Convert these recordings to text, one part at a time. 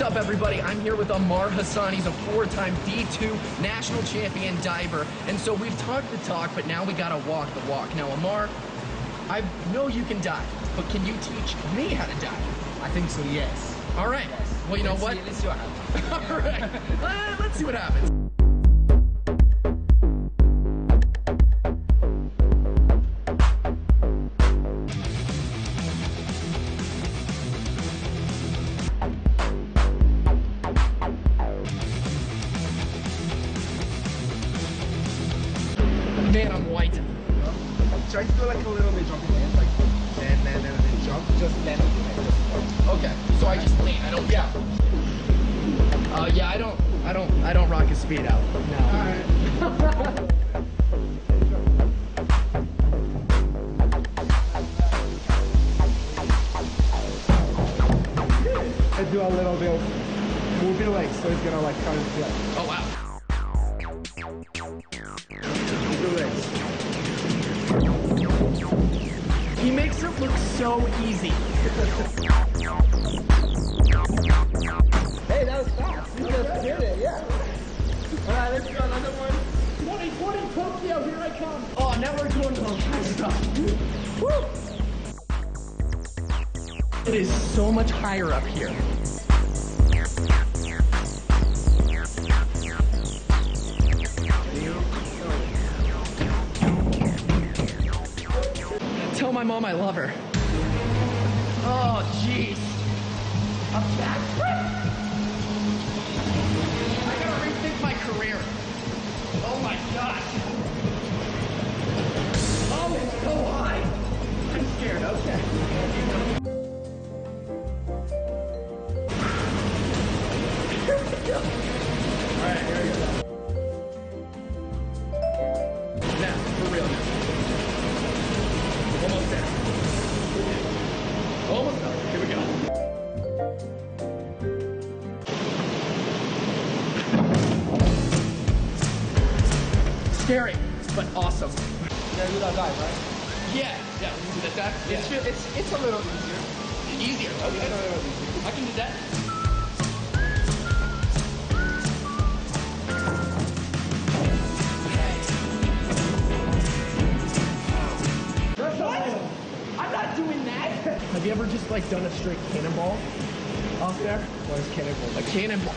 What's up, everybody? I'm here with Ammar Hassan. He's a four-time D2 national champion diver. And so we've talked the talk, but now we gotta walk the walk. Now, Ammar, I know you can dive, but can you teach me how to dive? I think so, yes. All right. Yes. Well, you know let's what? See, let's see what happens. All right. Uh, let's see what happens. Man, I'm white. Try to do like a little bit jumping in, like then, then, then, then jump. Just land on your head. Just jump. Okay, so I just lean. I don't. Yeah. Uh, yeah, I don't. I don't. I don't rock a speed out. No. Let's do a little bit of move your legs, so it's gonna like kind of yeah. Oh wow. He makes it look so easy. Hey, that was fast. You just did it, yeah. All right, let's do another one. 2020 Tokyo, here I come. Oh, now we're going to high stuff. Woo! It is so much higher up here. Tell my mom I love her. Oh, jeez. A backflip? I gotta rethink my career. Oh my gosh. Oh, it's so high. I'm scared. Okay. Here we go. All right, here we go. Scary, but awesome. Yeah, You do that dive, right? Yeah, yeah, we can do that. that It's, it's, it's a little easier. easier. It's a little easier. I can do that. What? I'm not doing that. Have you ever just like done a straight cannonball there? What is cannonball? A cannonball.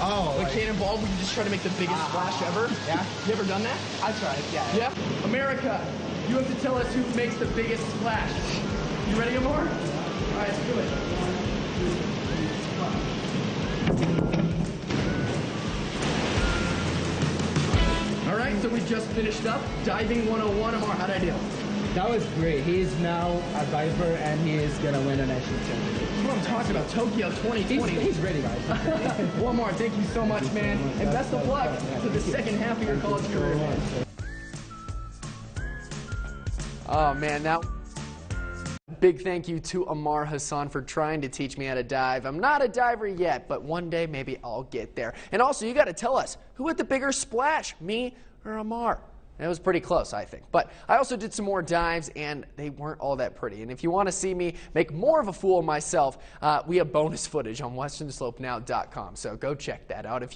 Oh, A like, cannonball where you oh, just try to make the biggest ah. splash ever. yeah. You ever done that? I tried, yeah. Yeah. America, you have to tell us who makes the biggest splash. You ready, Ammar? All right, let's do it. All right, so we just finished up diving 101. Ammar, how'd I do? That was great. He is now a diver and he is gonna win a national championship. That's what I'm talking about. Tokyo 2020. he's ready, guys. One more. Thank you so much, man, and best of luck to the second half of your college career. man. Oh man, that big thank you to Ammar Hassan for trying to teach me how to dive. I'm not a diver yet, but one day maybe I'll get there. And also, you got to tell us who had the bigger splash, me or Ammar? It was pretty close, I think. But I also did some more dives, and they weren't all that pretty. And if you want to see me make more of a fool of myself, uh, we have bonus footage on WesternSlopeNow.com. So go check that out if you.